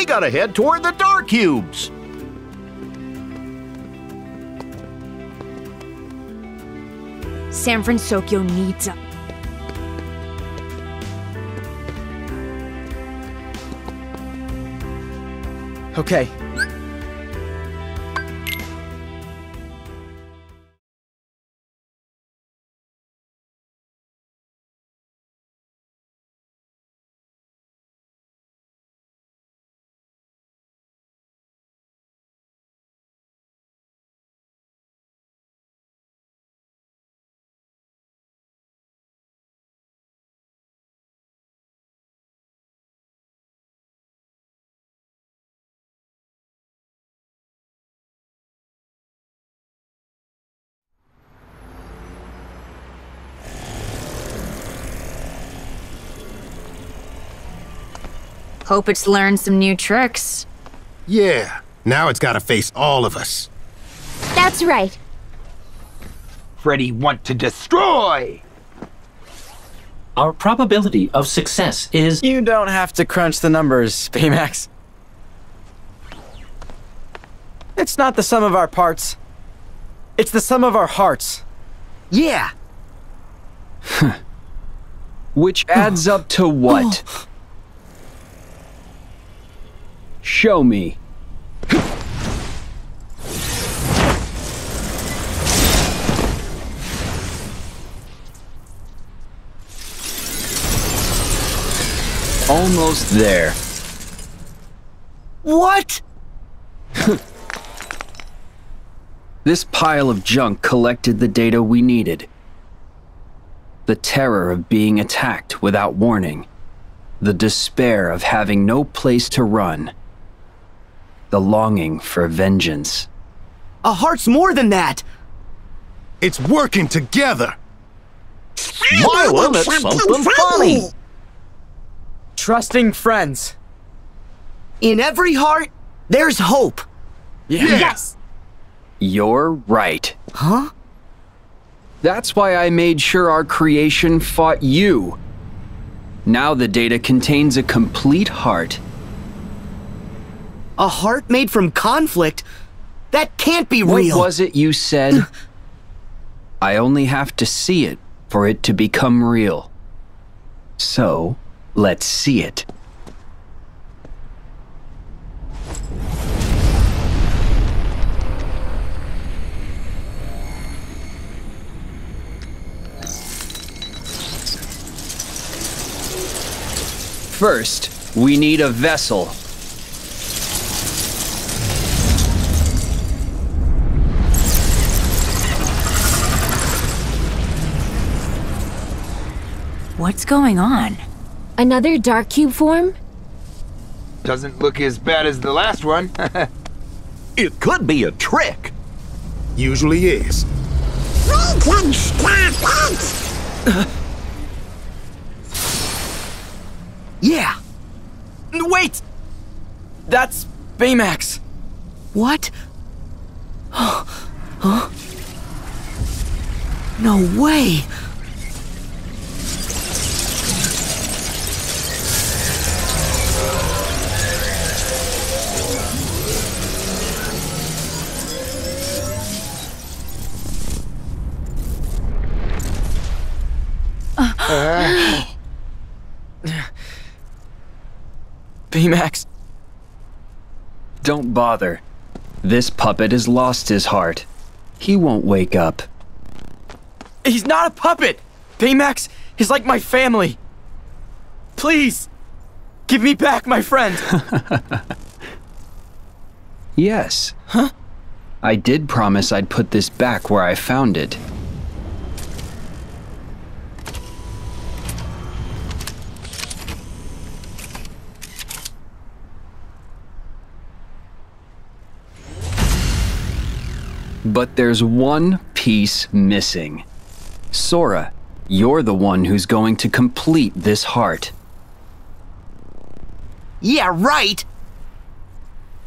We gotta head toward the dark cubes. San Fransokyo needs them. Okay. Hope it's learned some new tricks. Yeah, now it's gotta face all of us. That's right. Freddy want to destroy! Our probability of success is You don't have to crunch the numbers, Baymax. It's not the sum of our parts. It's the sum of our hearts. Yeah. Which adds up to what? Show me. Almost there. What? This pile of junk collected the data we needed. The terror of being attacked without warning. The despair of having no place to run. The longing for vengeance. A heart's more than that. It's working together. Smiling at something funny. Trusting friends. In every heart, there's hope. Yes. You're right. Huh? That's why I made sure our creation fought you. Now the data contains a complete heart. A heart made from conflict? That can't be What real. was it you said? I only have to see it for it to become real. So, let's see it. First, we need a vessel. What's going on? Another dark cube form? Doesn't look as bad as the last one. It could be a trick. Usually is. We can stop it! Yeah. Wait! That's Baymax. What? huh? No way. Baymax. Don't bother. This puppet has lost his heart. He won't wake up. He's not a puppet! Baymax is like my family. Please, give me back my friend. Yes. Huh? I did promise I'd put this back where I found it. But there's one piece missing. Sora, you're the one who's going to complete this heart. Yeah, right.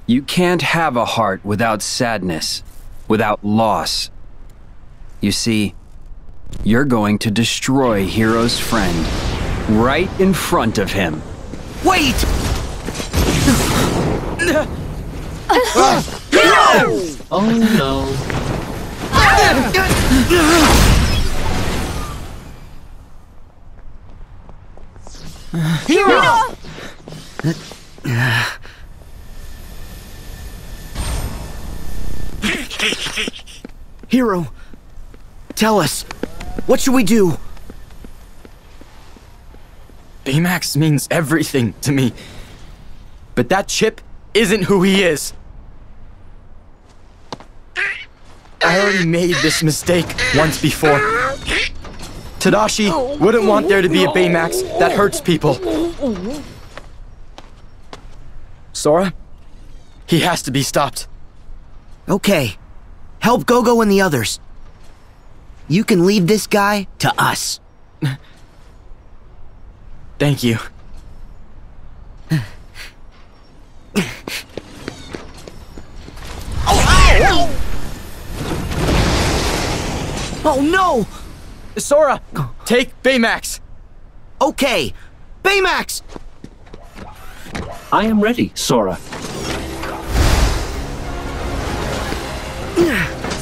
You can't have a heart without sadness, without loss. You see, you're going to destroy Hiro's friend right in front of him. Wait! Oh no. Hiro! Hiro, tell us, what should we do? Baymax means everything to me. But that chip isn't who he is. I already made this mistake once before. Tadashi wouldn't want there to be a Baymax that hurts people. Sora, he has to be stopped. Okay, help Gogo and the others. You can leave this guy to us. Thank you. Oh no! Sora, take Baymax. Okay, Baymax! I am ready, Sora.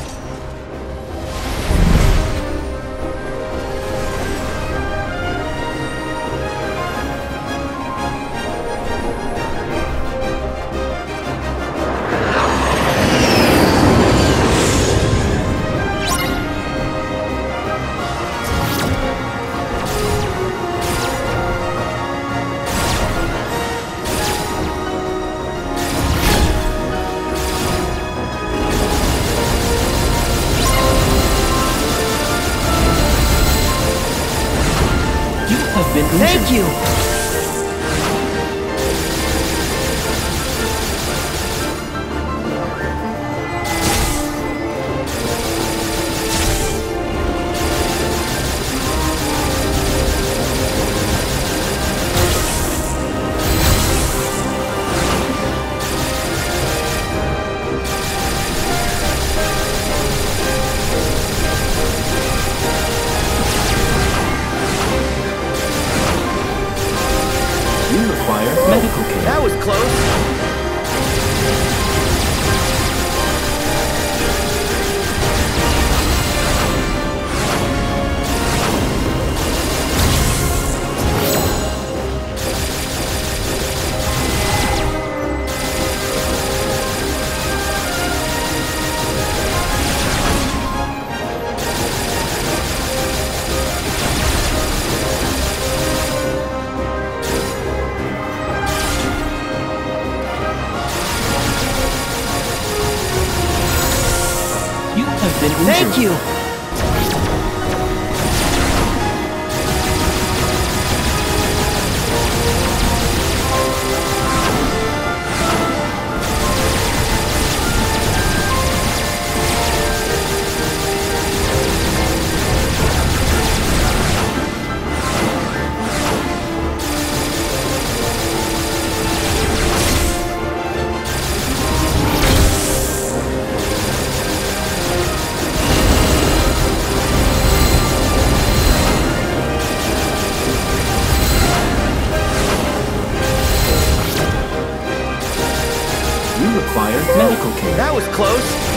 require medical care. That was close.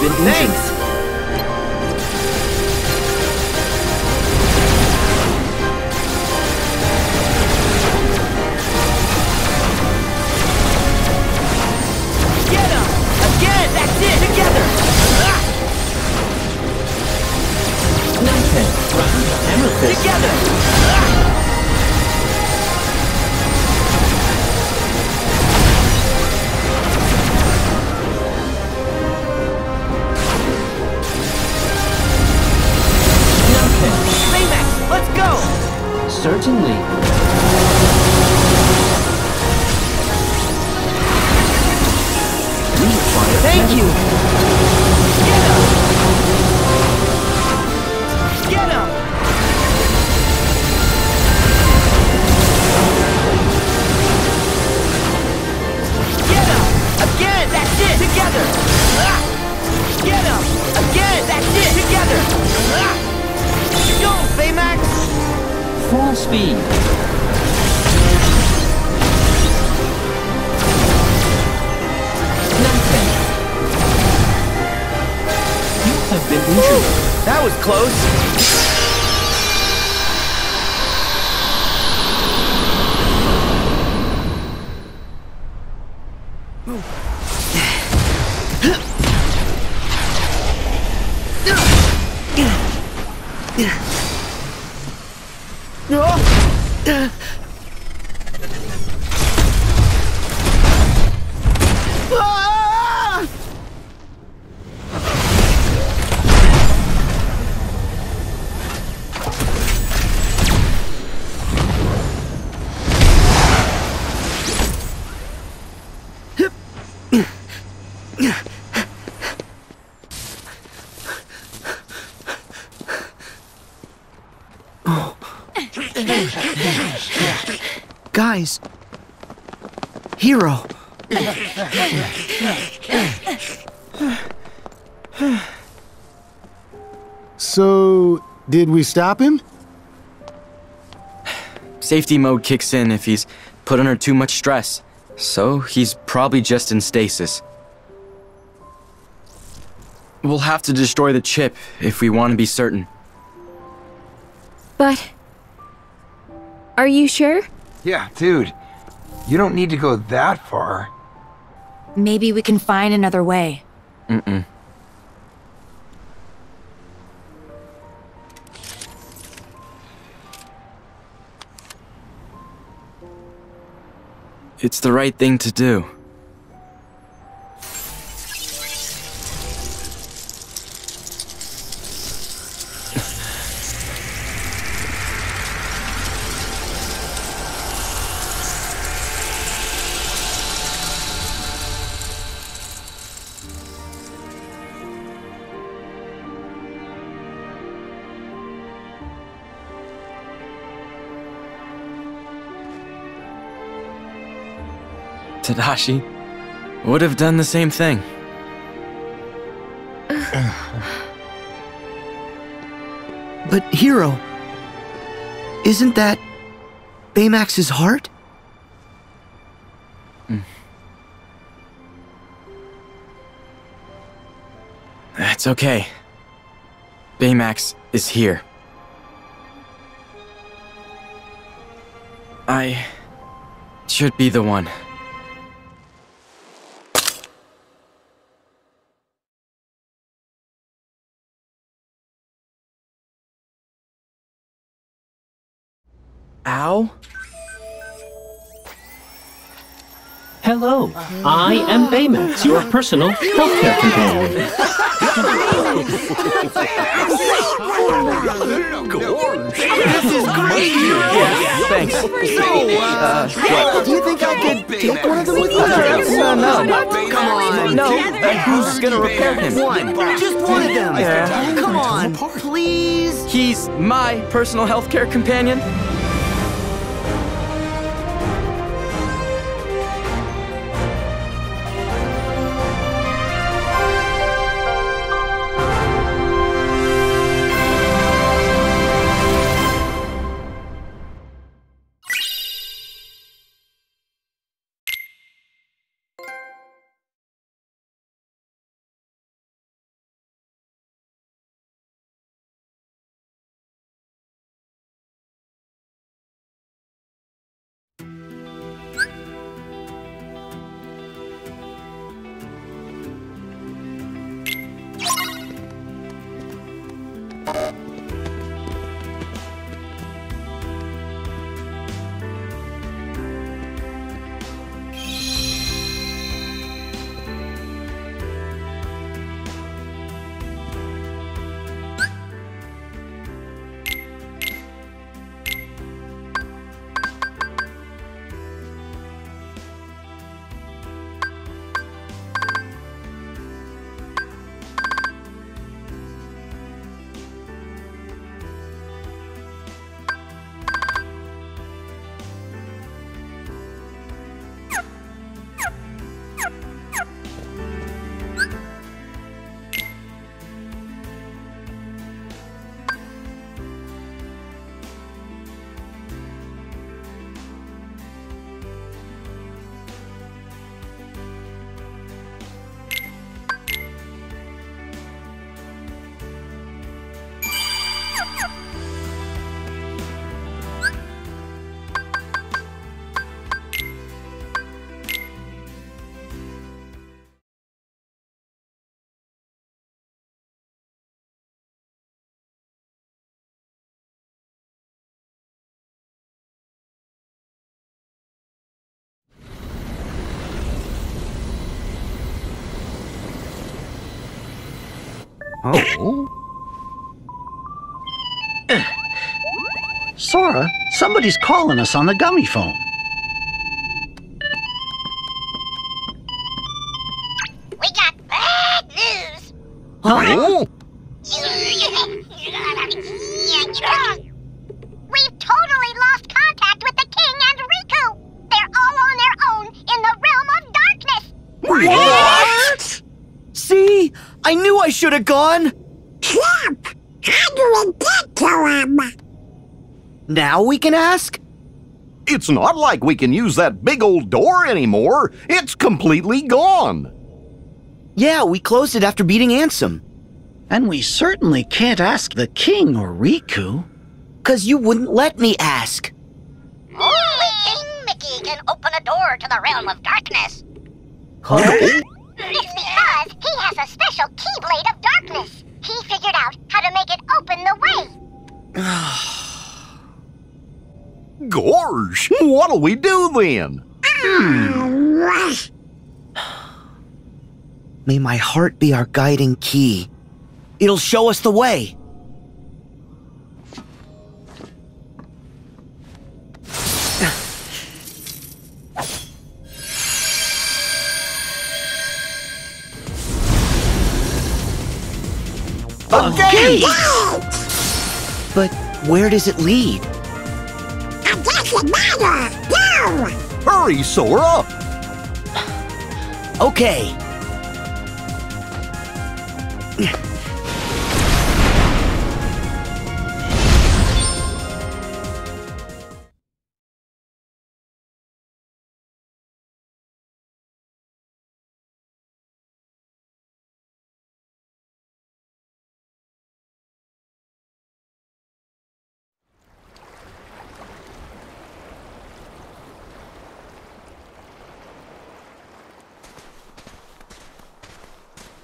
Thanks! Stop him? Safety mode kicks in if he's put under too much stress. So he's probably just in stasis. We'll have to destroy the chip if we want to be certain. But. Are you sure? Yeah, dude. You don't need to go that far. Maybe we can find another way. Mm-mm. It's the right thing to do. Tadashi would have done the same thing. But Hiro. Isn't that. Baymax's heart? Hmm. It's okay. Baymax is here. I should be the one. I Baymax, your personal healthcare companion. This is great! Yeah, thanks. Uh, Do you think I could take one of them with me? no, no. Come on. No, uh, who's gonna repair him? One. Just one of them. Yeah. Come on, please. He's my personal healthcare companion. Oh? Sora, somebody's calling us on the gummy phone. We got bad news. Oh? Should have gone. Trump, how do we get to him? Now we can ask? It's not like we can use that big old door anymore. It's completely gone. Yeah, we closed it after beating Ansem. And we certainly can't ask the king or Riku. Cause you wouldn't let me ask. Only King Mickey can open a door to the realm of darkness. Huh? Oh. It's because he has a special keyblade of darkness. He figured out how to make it open the way. Gorge, what'll we do then? May my heart be our guiding key. It'll show us the way. Okay. But where does it lead? I guess it matter. Go! Hurry, Sora. Okay.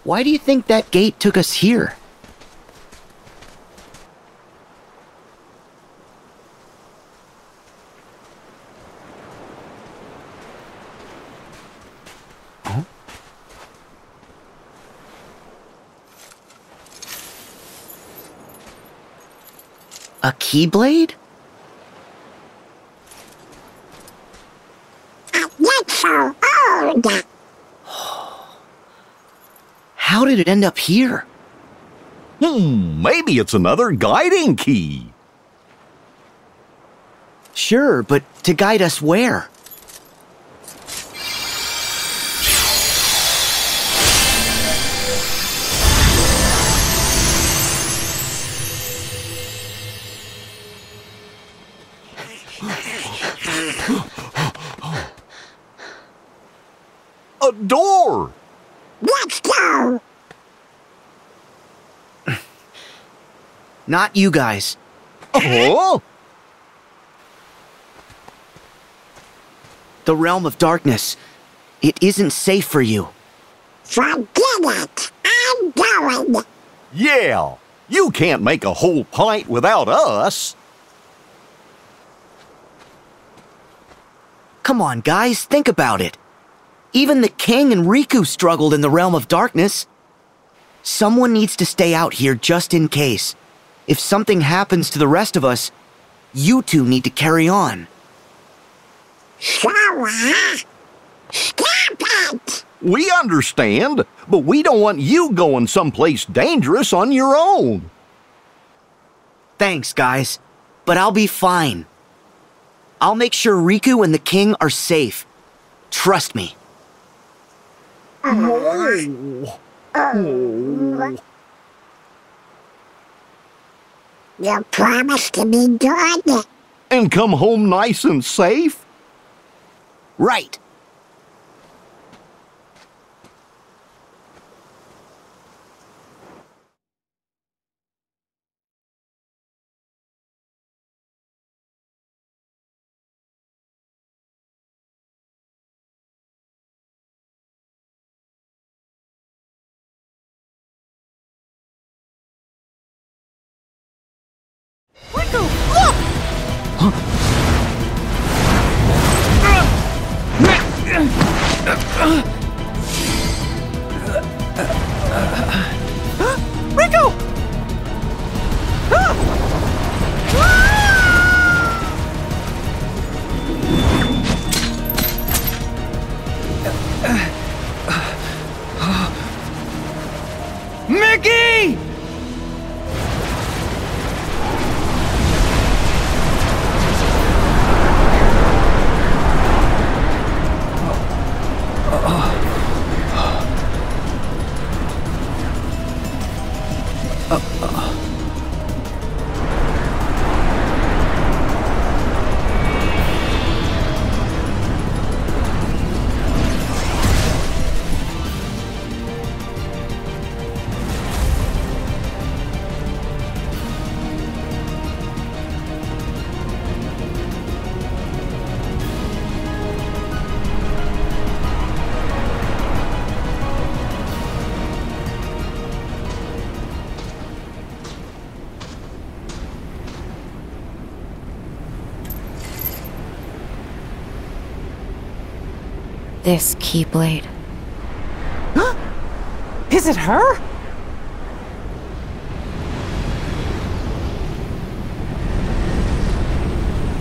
Why do you think that gate took us here? Huh? A keyblade? Did it end up here? Hmm, maybe it's another guiding key. Sure, but to guide us where? Not you guys. Oh? The realm of darkness. It isn't safe for you. Forget it. I'm going. Yeah! You can't make a whole pint without us! Come on, guys, think about it. Even the king and Riku struggled in the realm of darkness. Someone needs to stay out here just in case. If something happens to the rest of us, you two need to carry on. Sora. Stop it. We understand, but we don't want you going someplace dangerous on your own. Thanks, guys, but I'll be fine. I'll make sure Riku and the king are safe. Trust me. Oh. Oh. Oh. You promise to be good. And come home nice and safe? Right. Riku! This Keyblade. Is it her?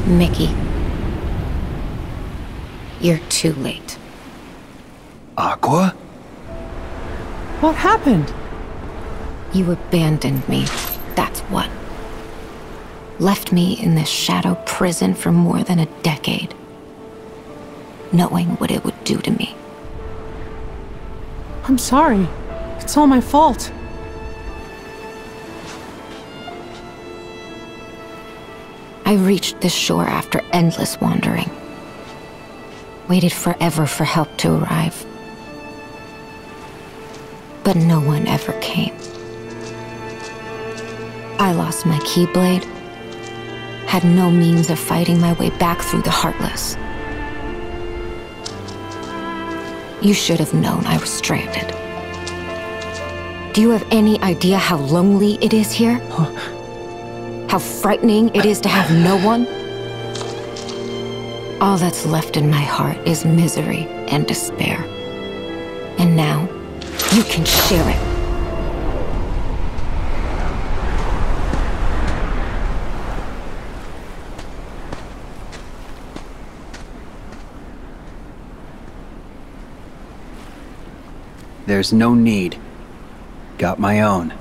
Mickey. You're too late. Aqua? What happened? You abandoned me. That's what. Left me in this shadow prison for more than a decade. Knowing what it would do to me. I'm sorry. It's all my fault. I reached this shore after endless wandering. Waited forever for help to arrive. But no one ever came. I lost my Keyblade. Had no means of fighting my way back through the Heartless. You should have known I was stranded. Do you have any idea how lonely it is here? How frightening it is to have no one? All that's left in my heart is misery and despair. And now, you can share it. There's no need. Got my own.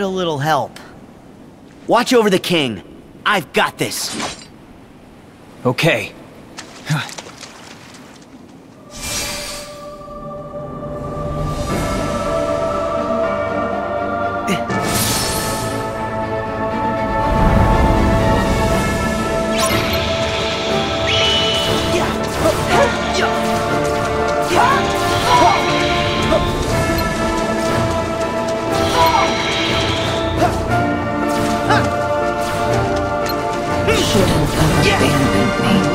a little help. Watch over the king. I've got this. Okay. shouldn't have abandoned me.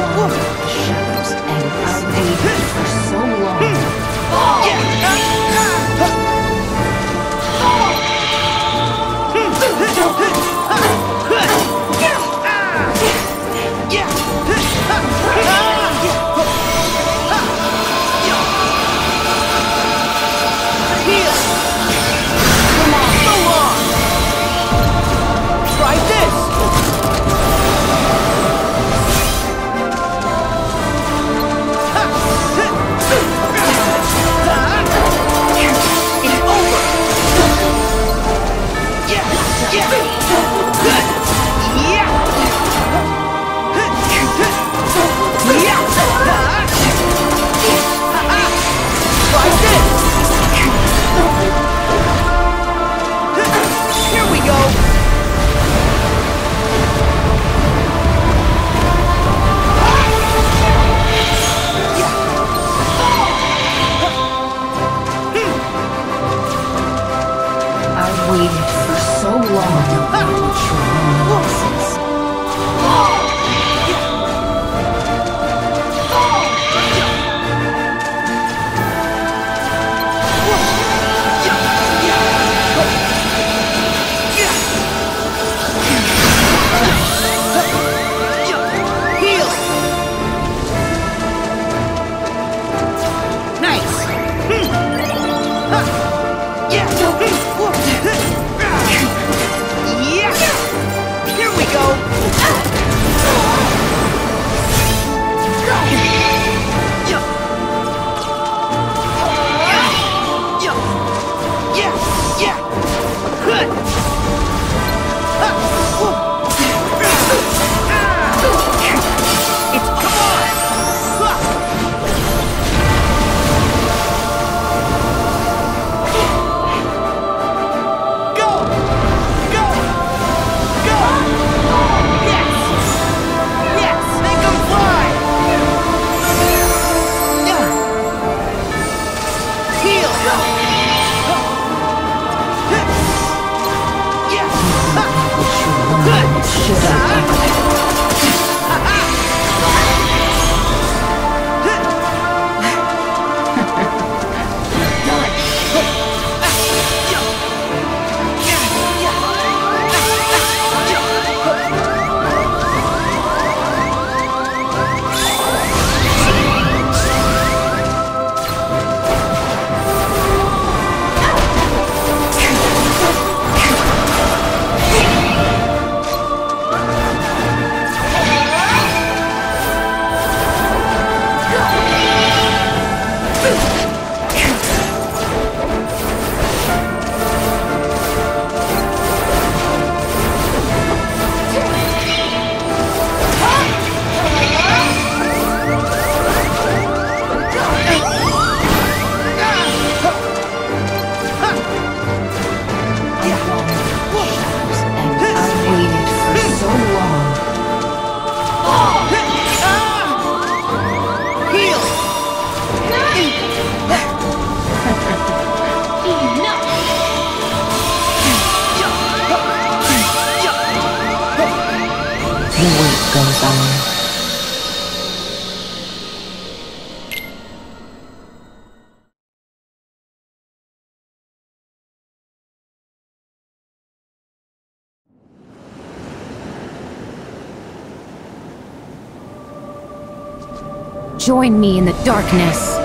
Find me in the darkness.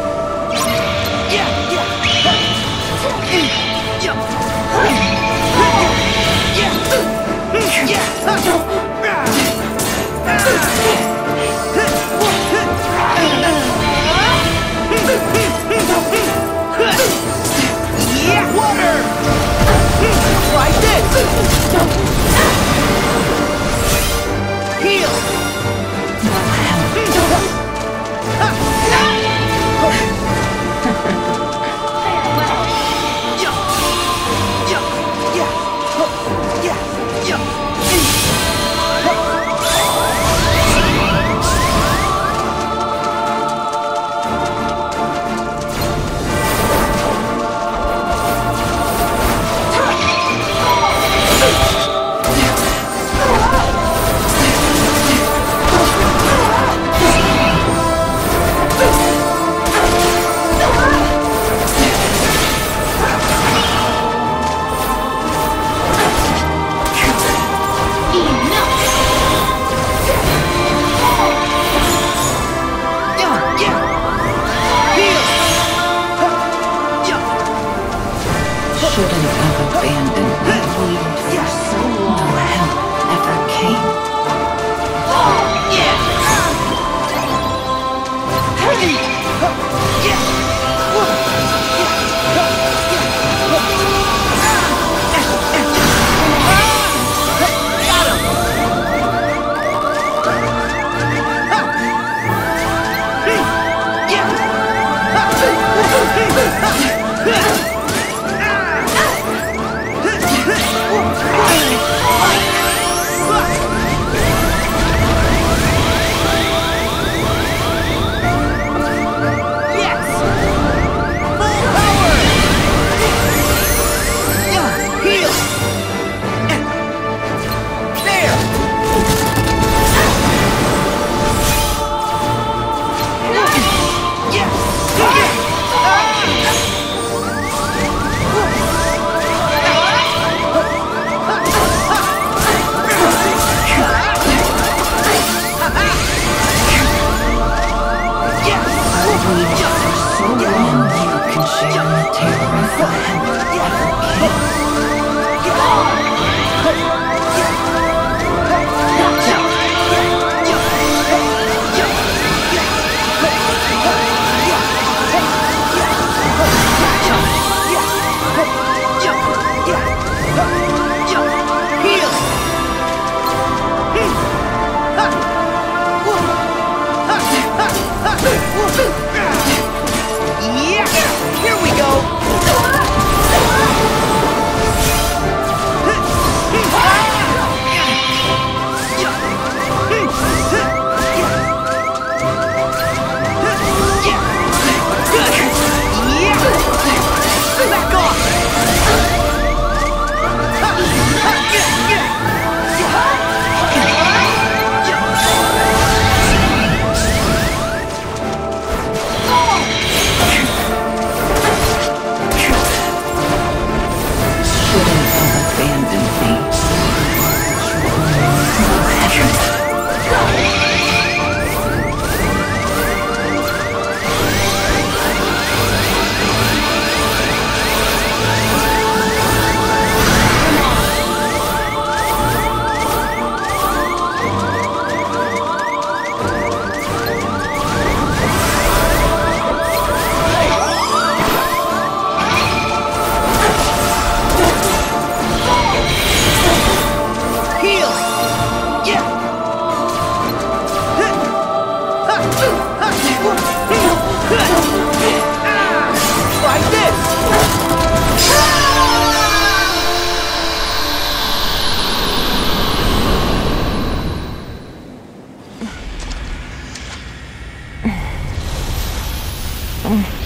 So,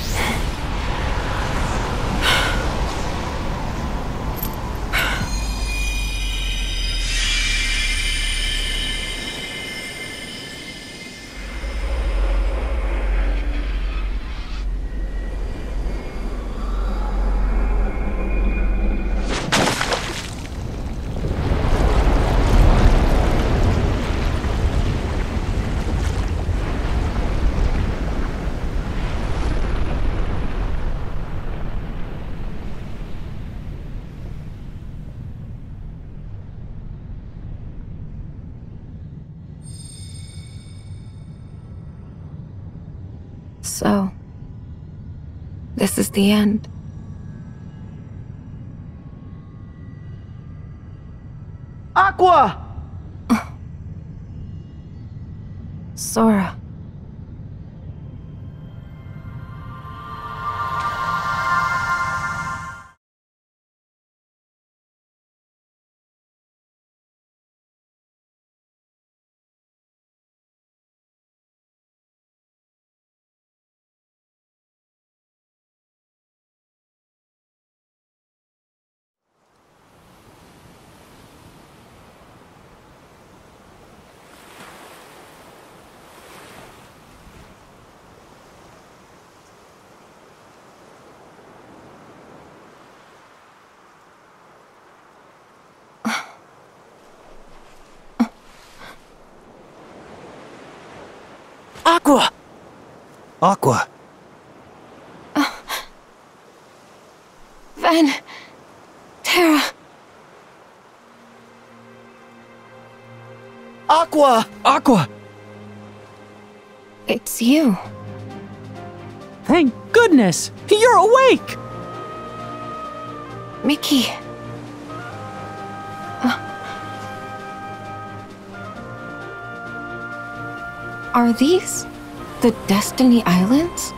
this is the end. Aqua! Sora. Aqua! Aqua. Uh, Ven. Terra. Aqua! Aqua! It's you. Thank goodness! You're awake! Mickey. Are these the Destiny Islands?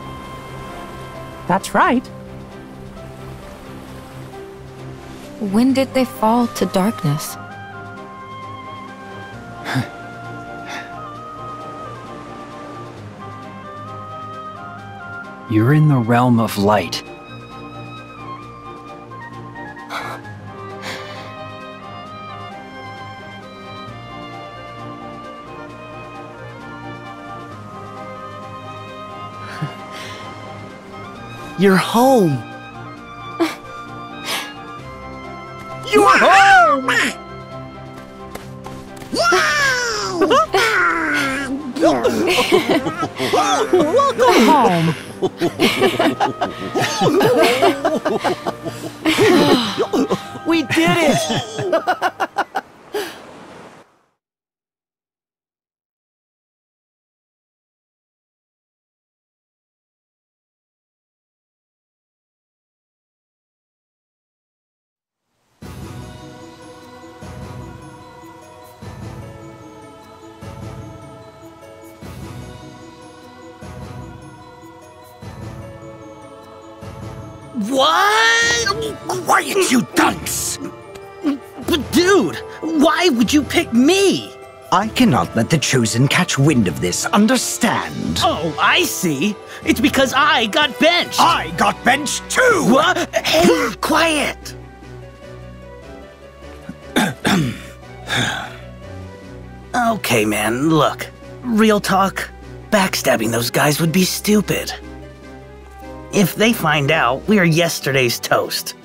That's right. When did they fall to darkness? You're in the realm of light. You're home. You're home! Welcome home. we did it! You dunce! But dude, why would you pick me? I cannot let the Chosen catch wind of this, understand? Oh, I see. It's because I got benched. I got benched too! What? Hey, quiet! okay, man, look. Real talk, backstabbing those guys would be stupid. If they find out, we are yesterday's toast.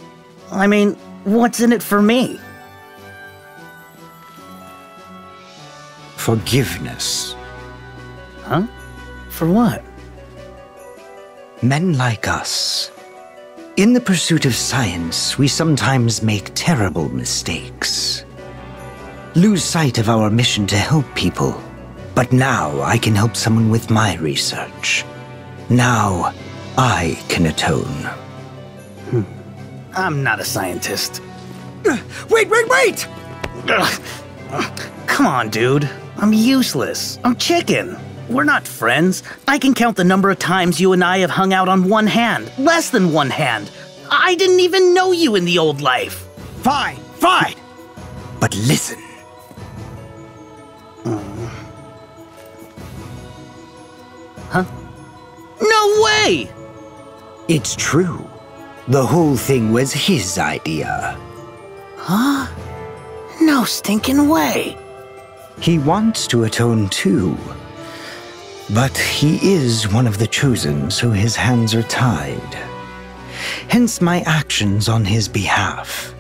I mean, what's in it for me? Forgiveness. Huh? For what? Men like us. In the pursuit of science, we sometimes make terrible mistakes. Lose sight of our mission to help people. But now I can help someone with my research. Now I can atone. I'm not a scientist. Wait, wait, wait! Come on, dude. I'm useless. I'm chicken. We're not friends. I can count the number of times you and I have hung out on one hand. Less than one hand. I didn't even know you in the old life. Fine, fine. But listen. Huh? No way! It's true. The whole thing was his idea. Huh? No stinking way. He wants to atone too. But he is one of the chosen, so his hands are tied. Hence my actions on his behalf.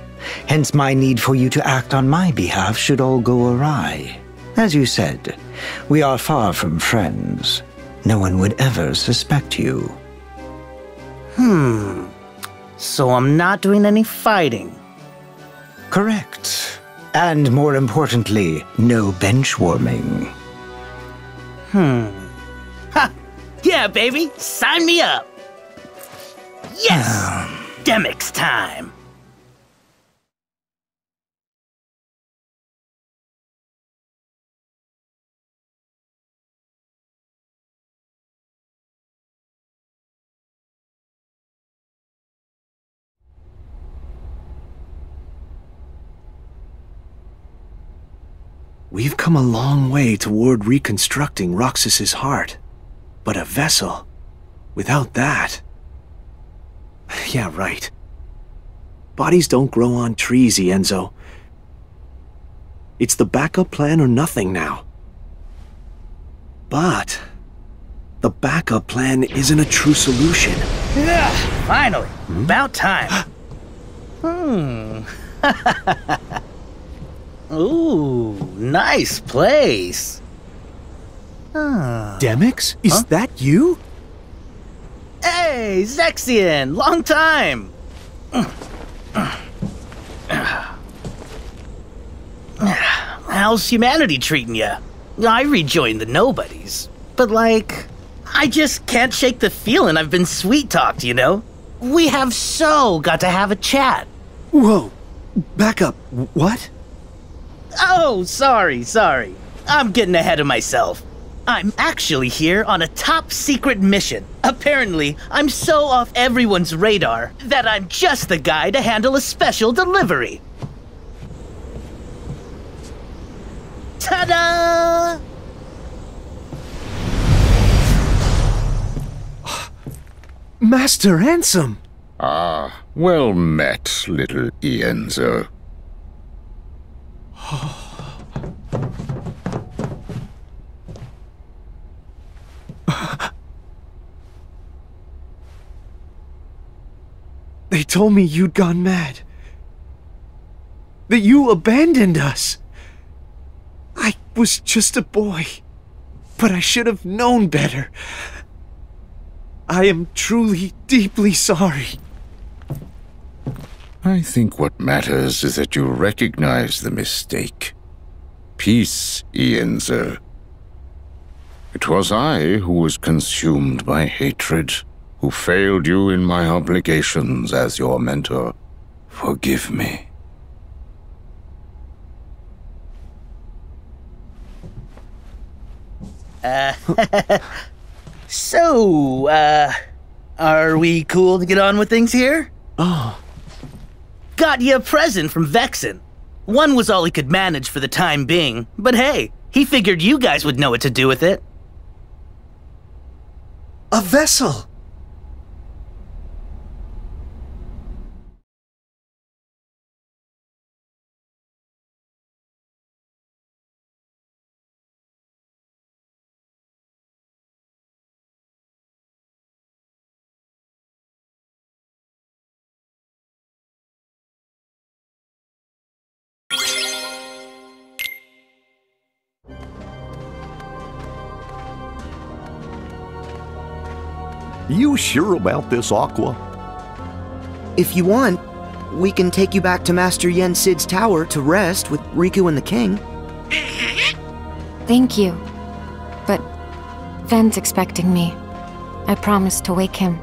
Hence my need for you to act on my behalf should all go awry. As you said, we are far from friends. No one would ever suspect you. Hmm. So I'm not doing any fighting. Correct. And more importantly, no bench warming. Hmm. Ha! Yeah, baby! Sign me up! Yes! Demyx time! We've come a long way toward reconstructing Roxas's heart. But a vessel, without that. Yeah, right. Bodies don't grow on trees, Ienzo. It's the backup plan or nothing now. But the backup plan isn't a true solution. Yeah, finally. About time. hmm. Ooh, nice place. Ah. Demyx? Is that you? Hey, Zexion! Long time! How's humanity treating you? I rejoined the nobodies, but like, I just can't shake the feeling I've been sweet talked, you know? We have so got to have a chat. Whoa, back up. What? Oh, sorry, sorry. I'm getting ahead of myself. I'm actually here on a top secret mission. Apparently, I'm so off everyone's radar that I'm just the guy to handle a special delivery. Ta da! Master Ansem! Ah, well met, little Ienzo. They told me you'd gone mad. That you abandoned us. I was just a boy. But I should have known better. I am truly, deeply sorry. I think what matters is that you recognize the mistake. Peace, Ienzo. It was I who was consumed by hatred, who failed you in my obligations as your mentor. Forgive me. Uh, so, uh, are we cool to get on with things here? Oh. Got you a present from Vexen. One was all he could manage for the time being, but hey, he figured you guys would know what to do with it. A vessel! You sure about this, Aqua? If you want, we can take you back to Master Yen Sid's tower to rest with Riku and the king. Thank you. But Ven's expecting me. I promised to wake him.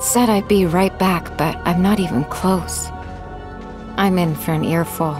Said I'd be right back, but I'm not even close. I'm in for an earful.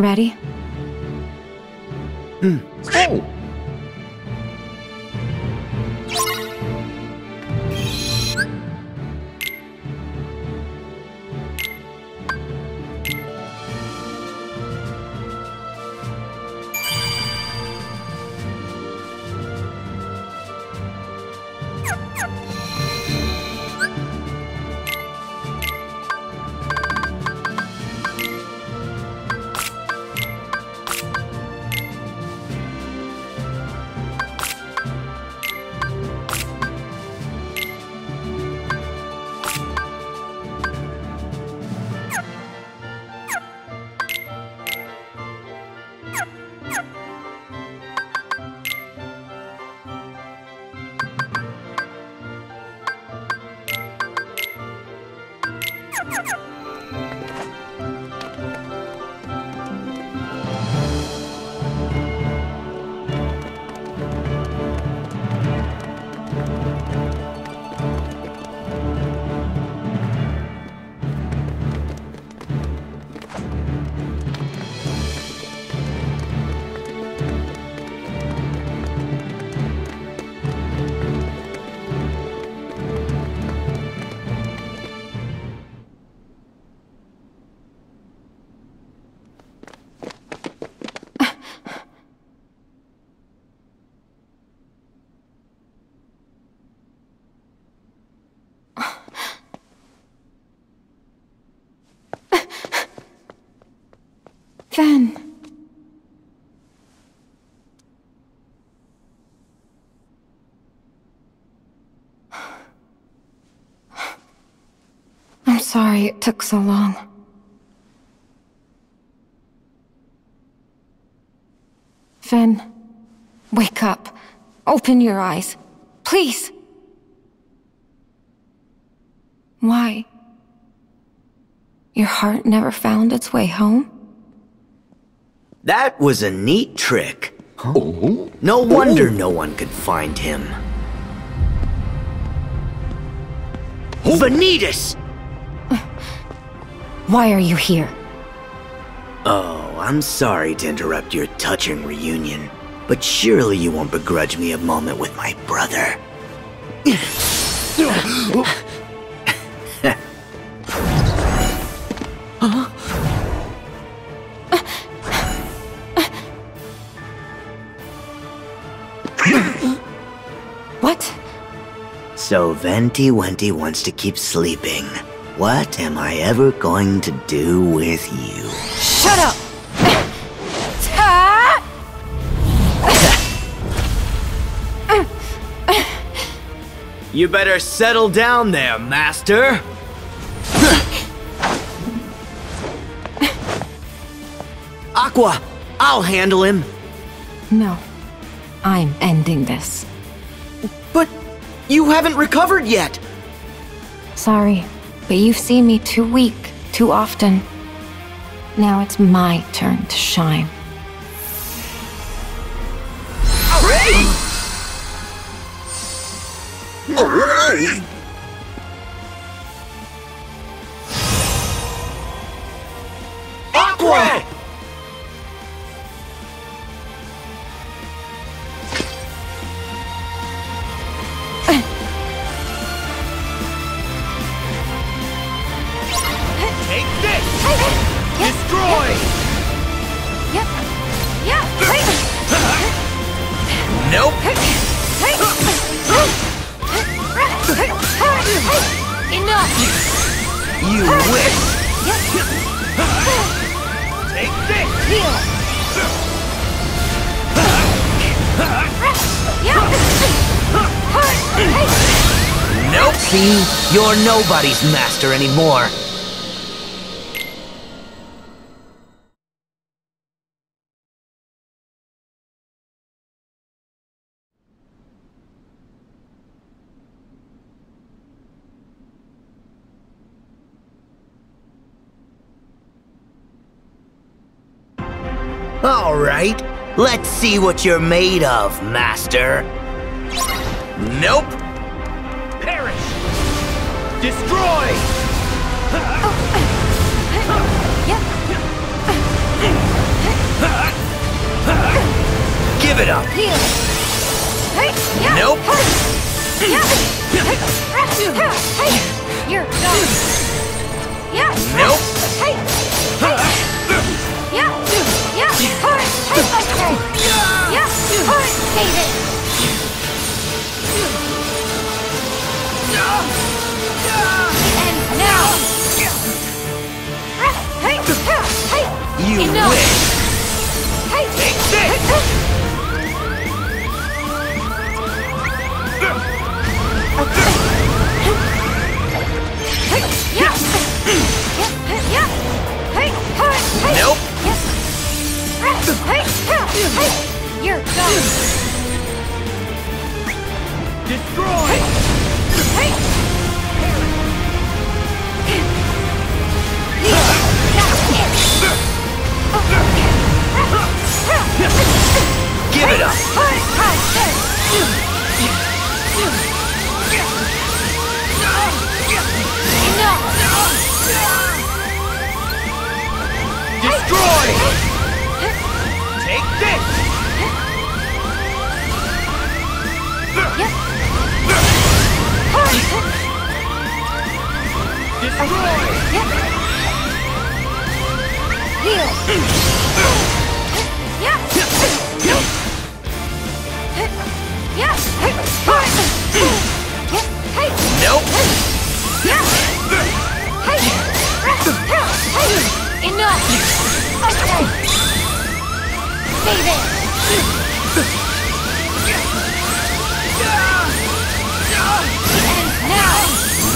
Ready? Hmm. Oh. Sorry it took so long. Ven, wake up. Open your eyes. Please. Why? Your heart never found its way home? That was a neat trick. No wonder no one could find him. Vanitas! Why are you here? Oh, I'm sorry to interrupt your touching reunion, but surely you won't begrudge me a moment with my brother. What? So Venti Wenti wants to keep sleeping. What am I ever going to do with you? Shut up! You better settle down there, Master. Aqua, I'll handle him. No. I'm ending this. But you haven't recovered yet. Sorry, but you've seen me too weak, too often. Now it's my turn to shine. Aqua! Nobody's master anymore. All right, let's see what you're made of, Master. Nope! Perish! Destroy! Give it up. Nope. You're. Nope. Hey. And now. You. Hey. Nope! You're done. Destroy! Give it up. Destroy! Take this! Destroy! Nope. Stay there!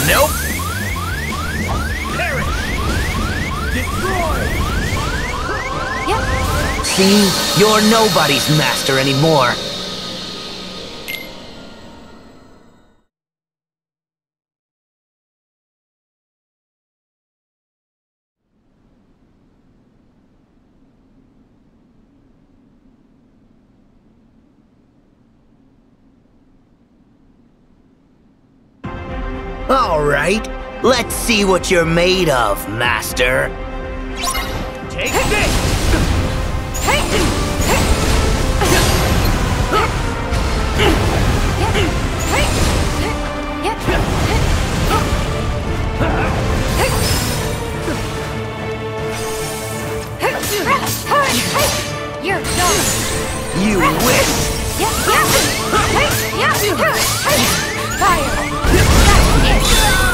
Nope. See? You're nobody's master anymore. Let's see what you're made of, master. Take this! You're done! You wish! Fire! That's it!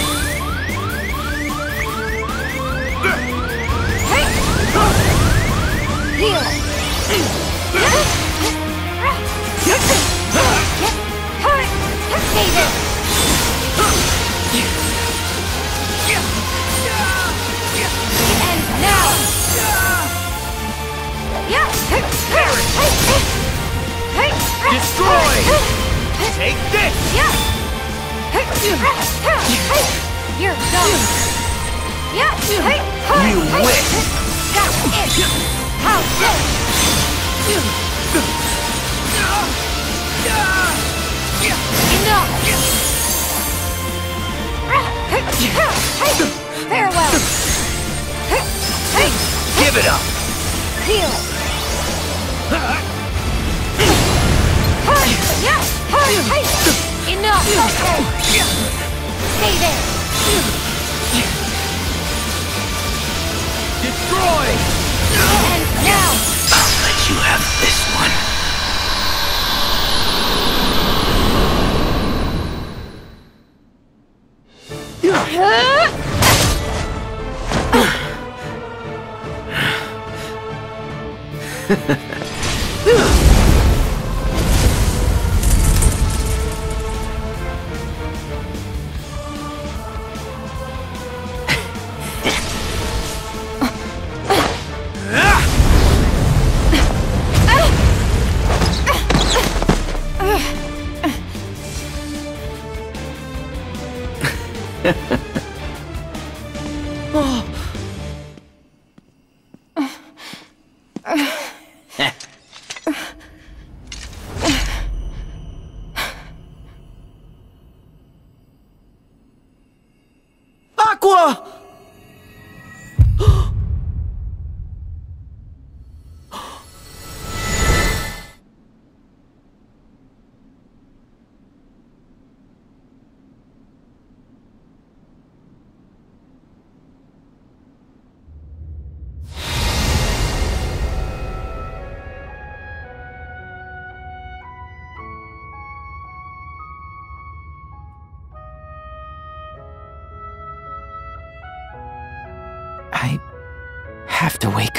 You're done!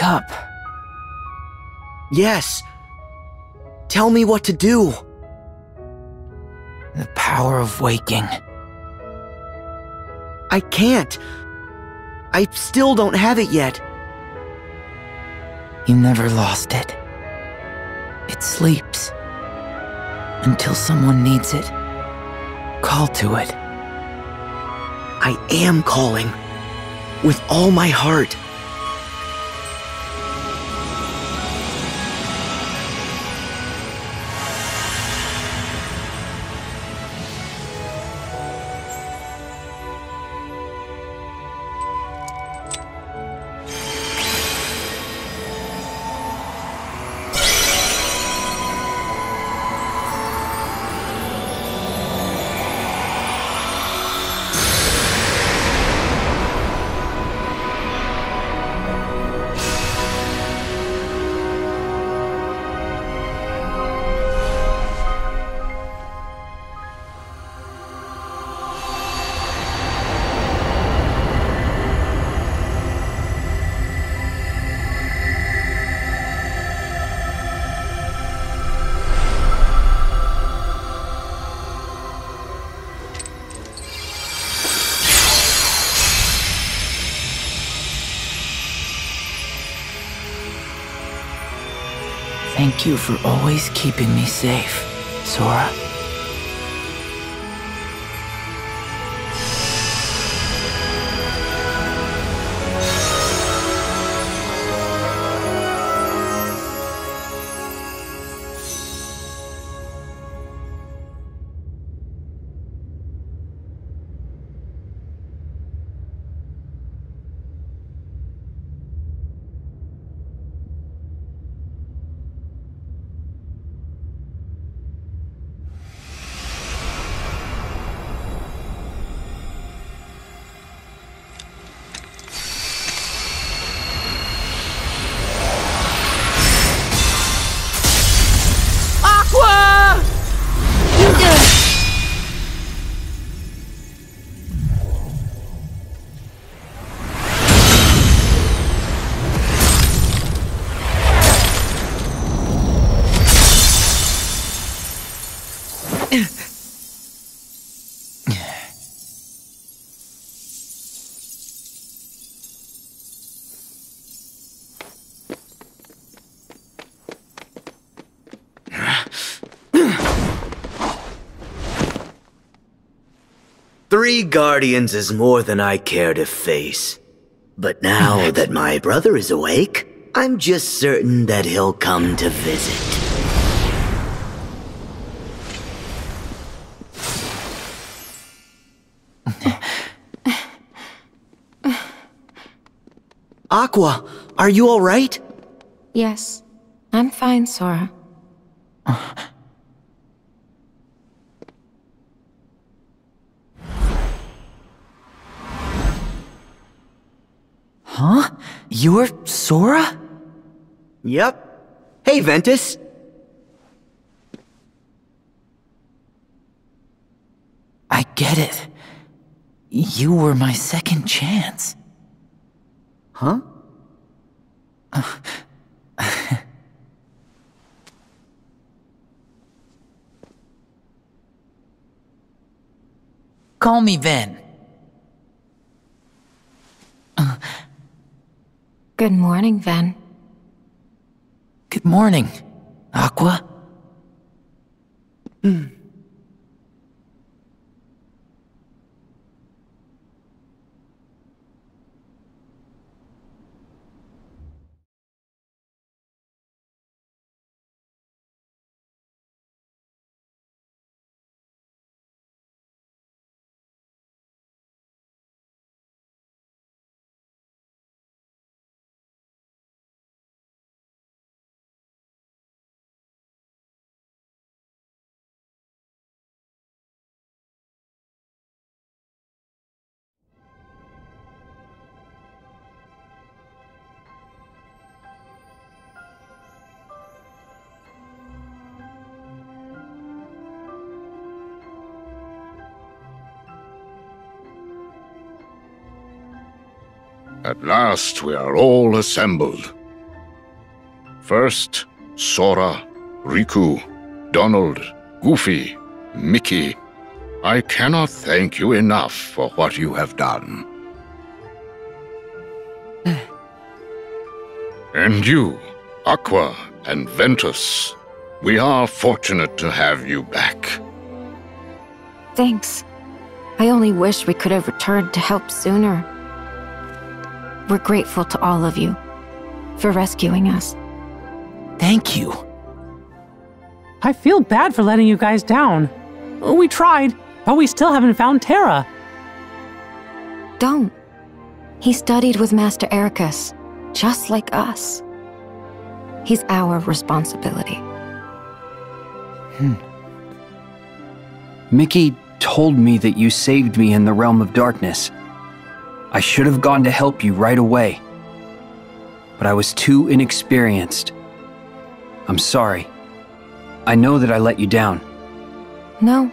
Up. Yes. Tell me what to do. The power of waking. I can't. I still don't have it yet. You never lost it. It sleeps. Until someone needs it. Call to it. I am calling. With all my heart. You for always keeping me safe, Sora. Three guardians is more than I care to face. But now that my brother is awake, I'm just certain that he'll come to visit. Aqua, are you alright? Yes, I'm fine, Sora. Huh? You're Sora? Yep. Hey, Ventus. I get it. You were my second chance. Huh? Call me Ven. Good morning, Ven. Good morning, Aqua. At last we are all assembled. First, Sora, Riku, Donald, Goofy, Mickey. I cannot thank you enough for what you have done. and you, Aqua and Ventus. We are fortunate to have you back. Thanks. I only wish we could have returned to help sooner. We're grateful to all of you for rescuing us. Thank you. I feel bad for letting you guys down. We tried, but we still haven't found Terra. Don't. He studied with Master Eraqus, just like us. He's our responsibility. Hmm. Mickey told me that you saved me in the realm of darkness. I should have gone to help you right away. But I was too inexperienced. I'm sorry. I know that I let you down. No.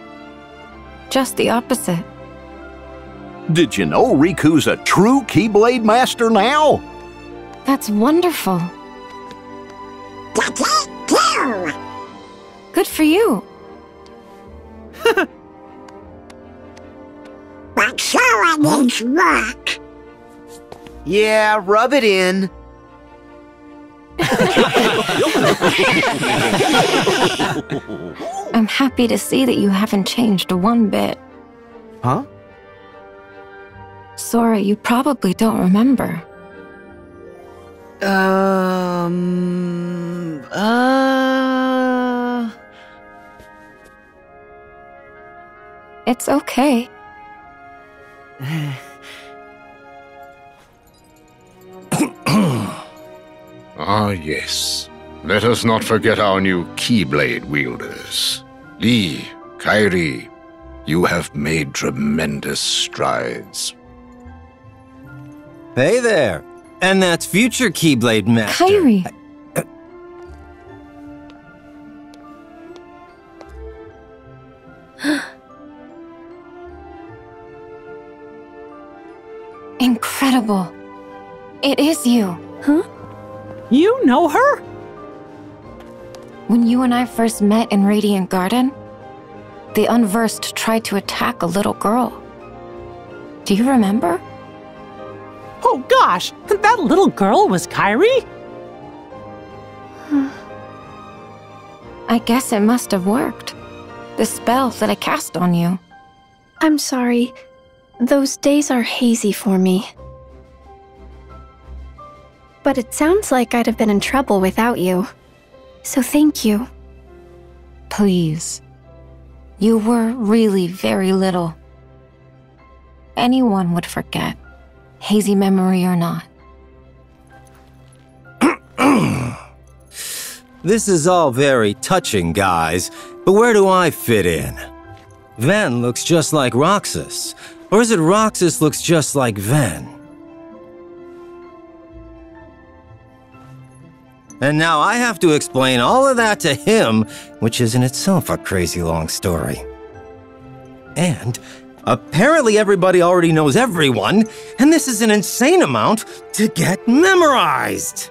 Just the opposite. Did you know Riku's a true Keyblade master now? That's wonderful. Good for you. But Sora needs work. Yeah, rub it in. I'm happy to see that you haven't changed one bit. Huh? Sora, you probably don't remember. Um. Uh. It's okay. Ah, yes. Let us not forget our new Keyblade wielders. Lea, Kairi, you have made tremendous strides. Hey there. And that's future Keyblade Master. Kairi. Incredible. It is you. Huh? You know her? When you and I first met in Radiant Garden, the Unversed tried to attack a little girl. Do you remember? Oh gosh, that little girl was Kairi? I guess it must have worked. The spell that I cast on you. I'm sorry. Those days are hazy for me. But it sounds like I'd have been in trouble without you. So thank you. Please. You were really very little. Anyone would forget, hazy memory or not. This is all very touching, guys, but where do I fit in? Ven looks just like Roxas. Or is it Roxas looks just like Ven? And now I have to explain all of that to him, which is in itself a crazy long story. And apparently everybody already knows everyone, and this is an insane amount to get memorized.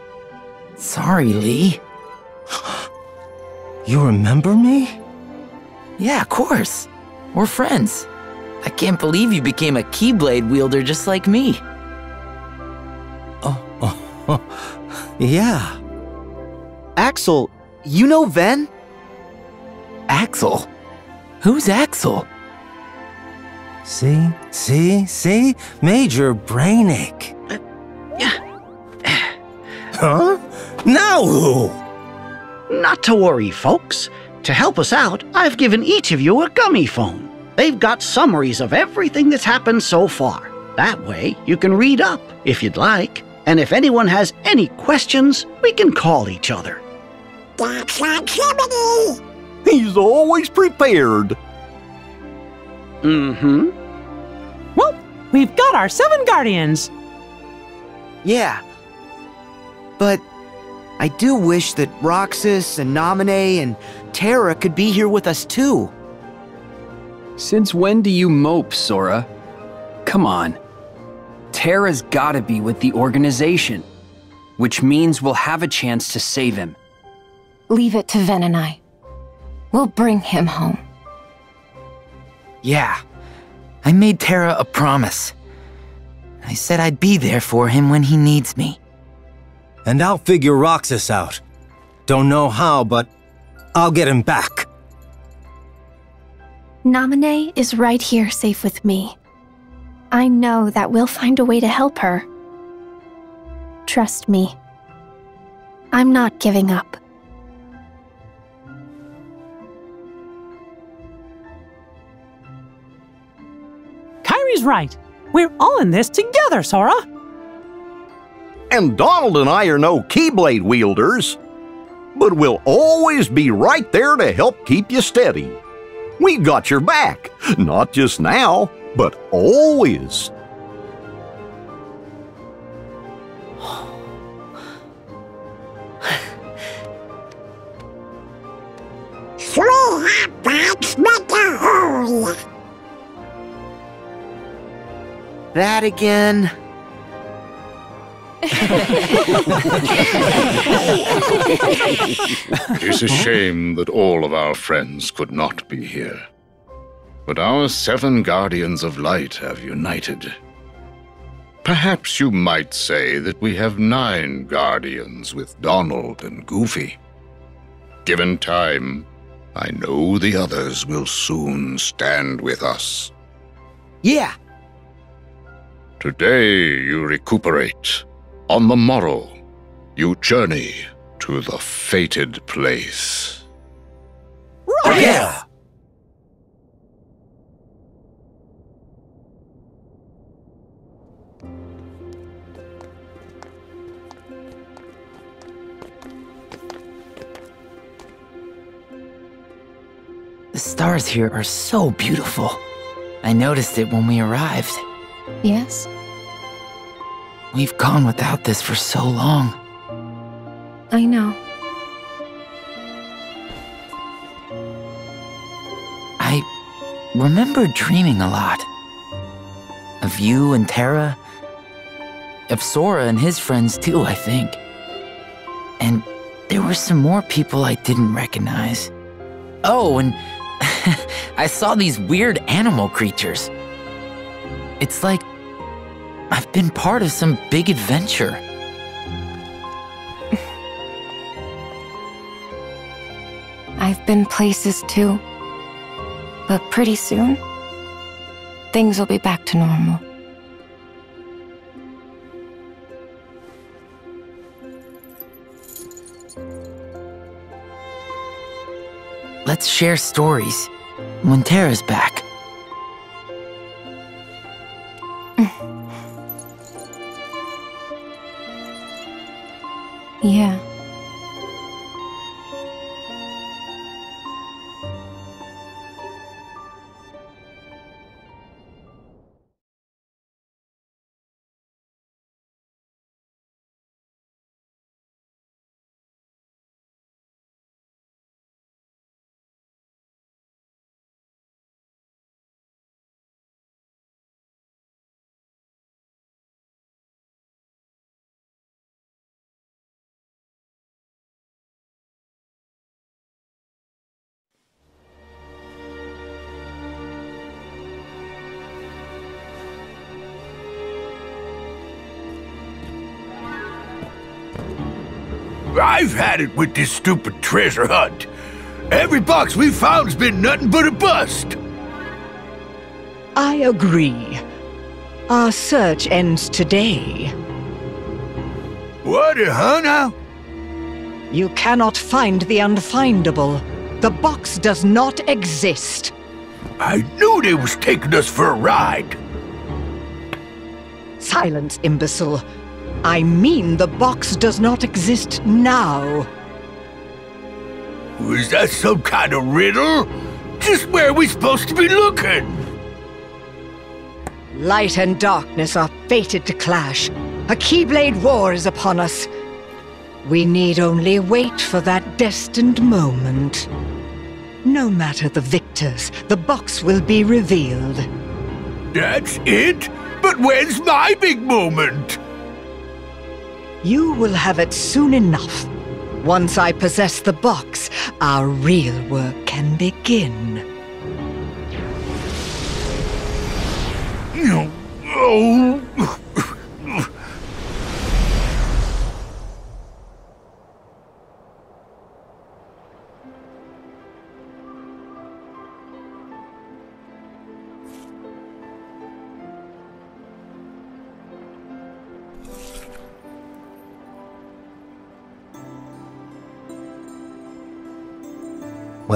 Sorry, Lea. You remember me? Yeah, of course. We're friends. I can't believe you became a Keyblade wielder just like me. Oh. oh, oh. Yeah. Axel, you know Ven? Axel? Who's Axel? See? See? See? Major brainache. Uh, huh? Now who? Not to worry, folks. To help us out, I've given each of you a Gummiphone. They've got summaries of everything that's happened so far. That way, you can read up if you'd like. And if anyone has any questions, we can call each other. That's like Jiminy! He's always prepared. Mm hmm. Well, we've got our seven guardians. Yeah. But I do wish that Roxas and Naminé and Terra could be here with us too. Since when do you mope, Sora? Come on. Terra's gotta be with the organization, which means we'll have a chance to save him. Leave it to Ven and I. We'll bring him home. Yeah. I made Terra a promise. I said I'd be there for him when he needs me. And I'll figure Roxas out. Don't know how, but I'll get him back. Naminé is right here safe with me. I know that we'll find a way to help her. Trust me. I'm not giving up. Kairi's right. We're all in this together, Sora. And Donald and I are no Keyblade wielders, but we'll always be right there to help keep you steady. We've got your back, not just now, but always. Three hot bags make a hole. That again. It is a shame that all of our friends could not be here. But our seven guardians of light have united. Perhaps you might say that we have nine guardians with Donald and Goofy. Given time, I know the others will soon stand with us. Yeah. Today you recuperate. On the morrow, you journey to the fated place. Yeah! The stars here are so beautiful. I noticed it when we arrived. Yes? We've gone without this for so long. I know. I remember dreaming a lot. Of you and Terra. Of Sora and his friends too, I think. And there were some more people I didn't recognize. Oh, and I saw these weird animal creatures. It's like I've been part of some big adventure. I've been places too. But pretty soon, things will be back to normal. Let's share stories when Terra's back. I've had it with this stupid treasure hunt. Every box we've found's been nothing but a bust. I agree. Our search ends today. What, uh, huh, now? You cannot find the unfindable. The box does not exist. I knew they was taking us for a ride. Silence, imbecile. I mean the box does not exist now. Was that some kind of riddle? Just where are we supposed to be looking? Light and darkness are fated to clash. A Keyblade war is upon us. We need only wait for that destined moment. No matter the victors, the box will be revealed. That's it? But when's my big moment? You will have it soon enough. Once I possess the box, our real work can begin. Oh.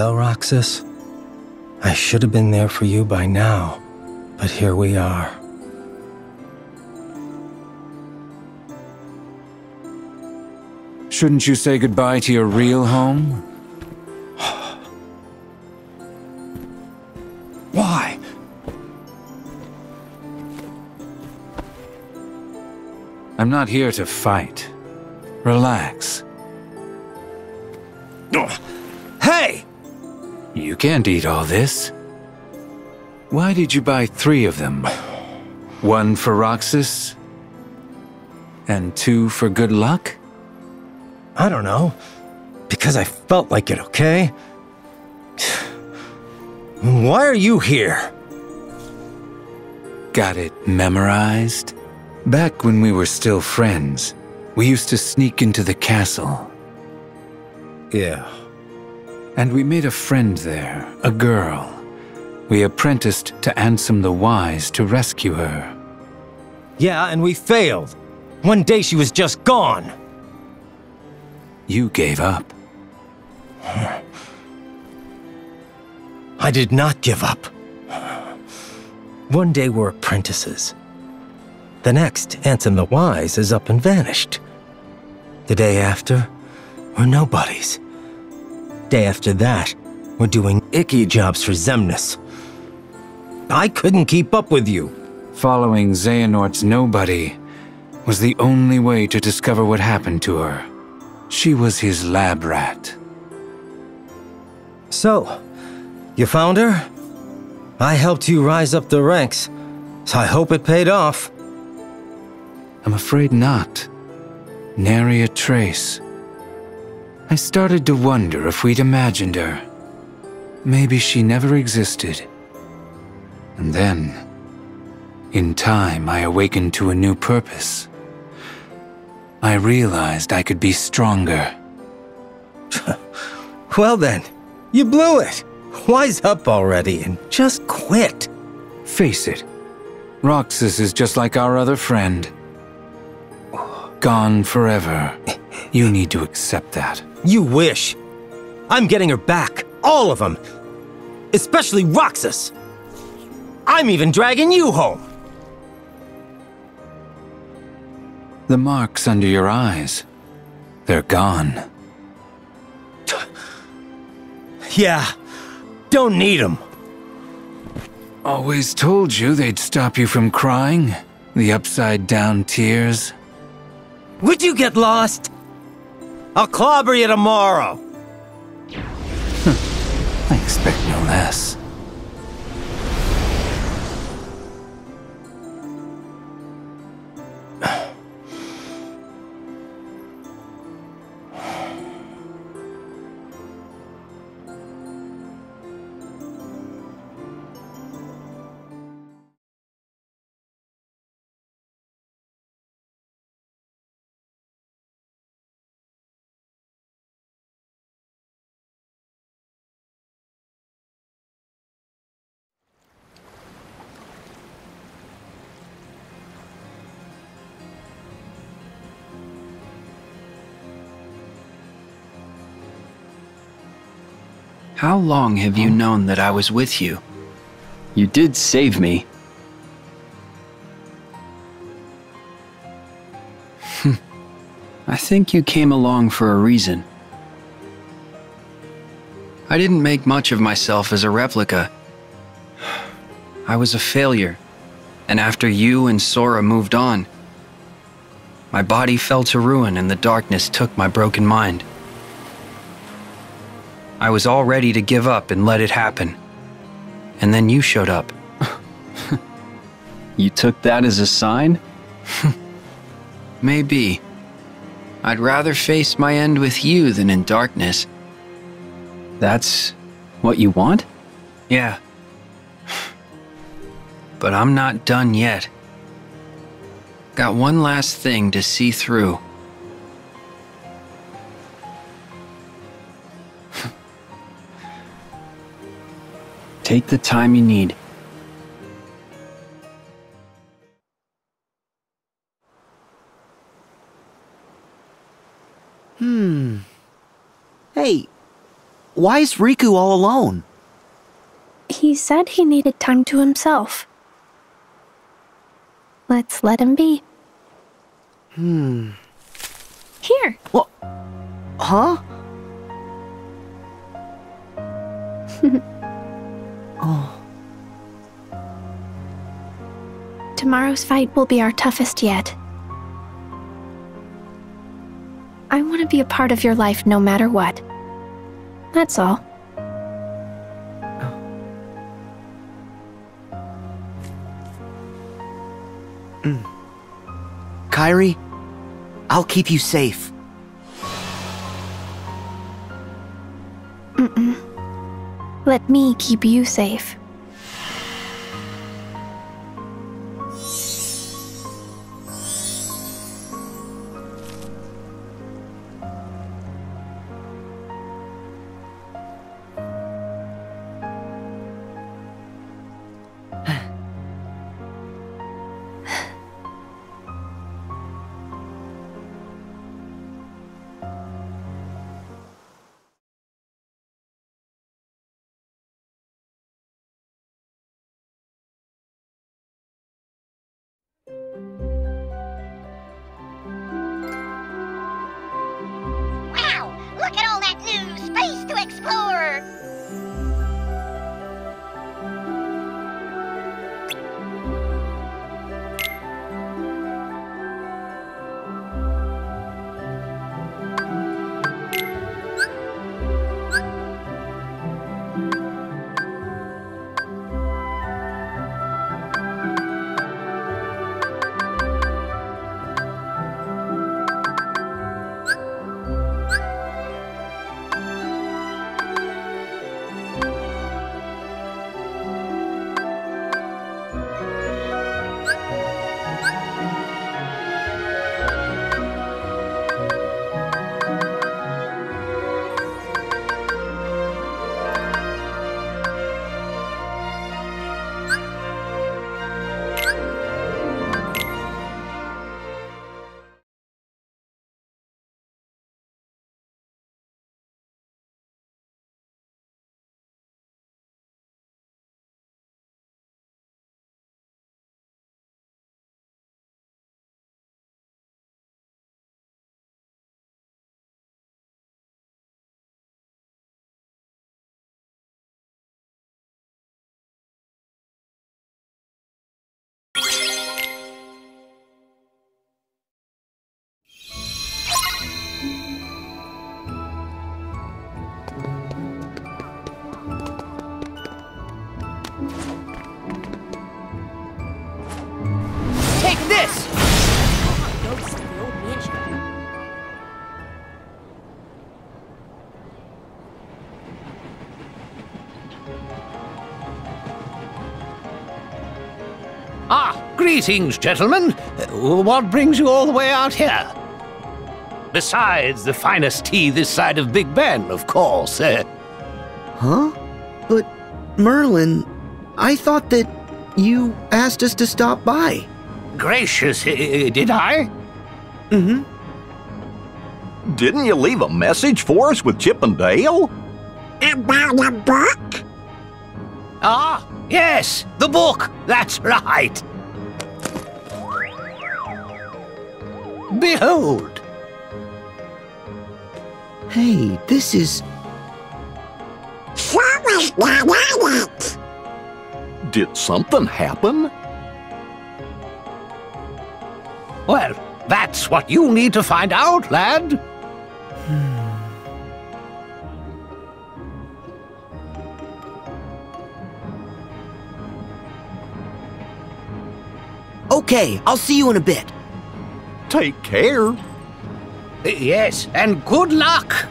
Well, Roxas, I should have been there for you by now, but here we are. Shouldn't you say goodbye to your real home? Why? I'm not here to fight. Relax. Hey! You can't eat all this. Why did you buy three of them? One for Roxas? And two for good luck? I don't know. Because I felt like it, okay? Why are you here? Got it memorized? Back when we were still friends, we used to sneak into the castle. Yeah. And we made a friend there, a girl. We apprenticed to Ansem the Wise to rescue her. Yeah, and we failed. One day she was just gone. You gave up. I did not give up. One day we're apprentices. The next, Ansem the Wise is up and vanished. The day after, we're nobodies. Day after that, we're doing icky jobs for Xemnas. I couldn't keep up with you. Following Xehanort's nobody was the only way to discover what happened to her. She was his lab rat. So, you found her? I helped you rise up the ranks, so I hope it paid off. I'm afraid not. Nary a trace. I started to wonder if we'd imagined her. Maybe she never existed. And then, in time, I awakened to a new purpose. I realized I could be stronger. well then, you blew it. Wise up already and just quit. Face it, Roxas is just like our other friend. Gone forever. You need to accept that. You wish. I'm getting her back. All of them. Especially Roxas. I'm even dragging you home. The marks under your eyes, they're gone. Yeah, don't need them. Always told you they'd stop you from crying. The upside down tears. Would you get lost? I'll clobber you tomorrow. I expect no less. How long have you known that I was with you? You did save me. I think you came along for a reason. I didn't make much of myself as a replica. I was a failure, and after you and Sora moved on, my body fell to ruin and the darkness took my broken mind. I was all ready to give up and let it happen. And then you showed up. you took that as a sign? Maybe. I'd rather face my end with you than in darkness. That's what you want? Yeah. But I'm not done yet. Got one last thing to see through. Take the time you need. Hmm. Hey, why is Riku all alone? He said he needed time to himself. Let's let him be. Hmm. Here. What? Huh? oh. Tomorrow's fight will be our toughest yet. I want to be a part of your life no matter what. That's all. Mm. Kairi, I'll keep you safe. Me keep you safe. Greetings, gentlemen. What brings you all the way out here? Besides the finest tea this side of Big Ben, of course. Uh, Huh? But, Merlin, I thought that you asked us to stop by. gracious, did I? Mm hmm. Didn't you leave a message for us with Chip and Dale? About a book? Ah, yes, the book. That's right. Behold. Hey, this is. Someone's not on it. Did something happen? Well, that's what you need to find out, lad. Hmm. Okay, I'll see you in a bit. Take care. Yes, and good luck.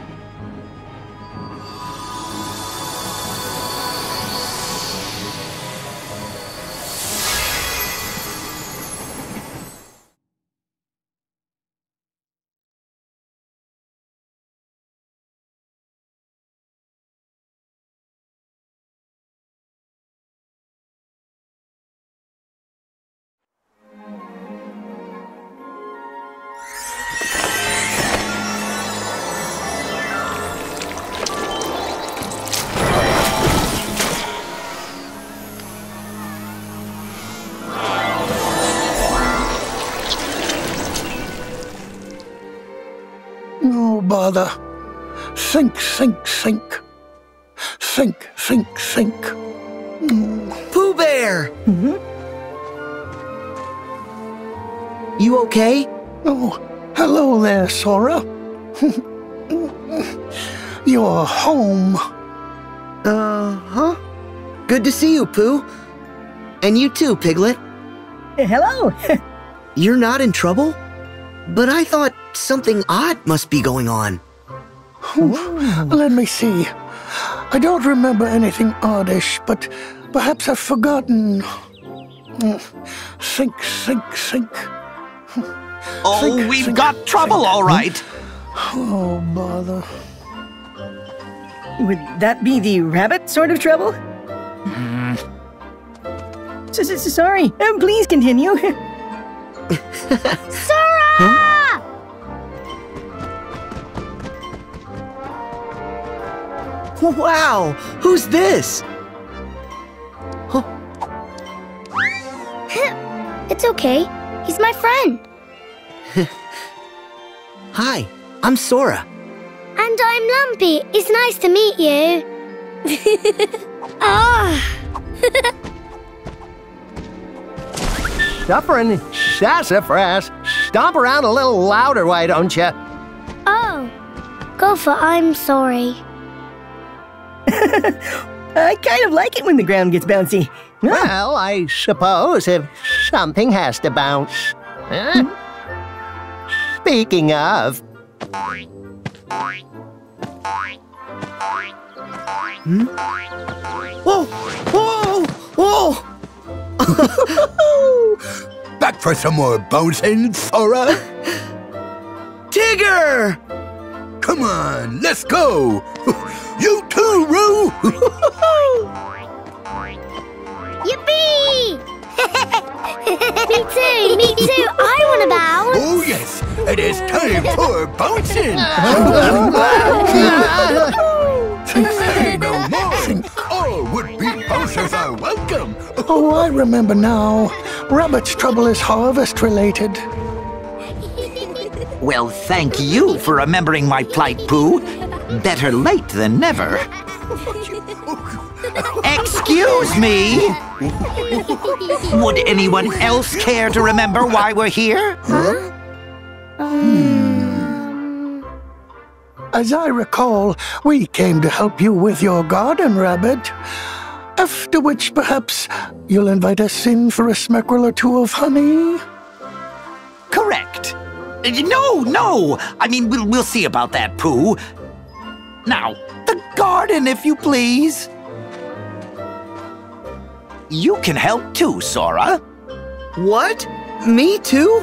No bother. Sink, sink, sink. Sink, sink, sink. Pooh Bear! You okay? Oh, hello there, Sora. You're home. Uh huh. Good to see you, Pooh. And you too, Piglet. Hello. You're not in trouble? But I thought something odd must be going on. Let me see. I don't remember anything oddish, but perhaps I've forgotten. Mm. Sink, sink, sink. Oh, Sink, we've sink, got trouble, sink. all right. Oh, bother. Would that be the rabbit sort of trouble? S- s- Sorry. Um, please continue. Sora! Wow! Who's this? it's okay. He's my friend. Hi, I'm Sora. And I'm Lumpy. It's nice to meet you. Ah. Suffering sassafras. Stomp around a little louder, why don't you? oh. go Gopher, I'm sorry. I kind of like it when the ground gets bouncy. Well, I suppose if something has to bounce. Huh? Speaking of. Hmm? Whoa! Whoa! Whoa! Back for some more bouncing, Sora? Tigger! Come on, let's go! You too, Roo! Yippee! me too, me too. I want to bounce. Oh, yes, it is time for bouncing! Say no more! All would-be bouncers are welcome! Oh, I remember now. Rabbit's trouble is harvest related. Well, thank you for remembering my plight, Pooh. Better late than never. Excuse me? Would anyone else care to remember why we're here? Hmm. As I recall, we came to help you with your garden, Rabbit. After which, perhaps, you'll invite us in for a smackerel or two of honey? Correct. Uh, no, no! I mean, we'll, we'll see about that, Pooh. Now, the garden, if you please. You can help too, Sora. What? Me too?